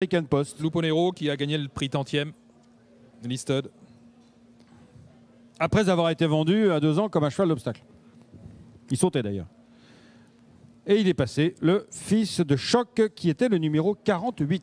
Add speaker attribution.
Speaker 1: American
Speaker 2: Luponero qui a gagné le prix tantième. Listed.
Speaker 1: Après avoir été vendu à deux ans comme un cheval d'obstacle. Il sautait d'ailleurs. Et il est passé le fils de Choc qui était le numéro 48.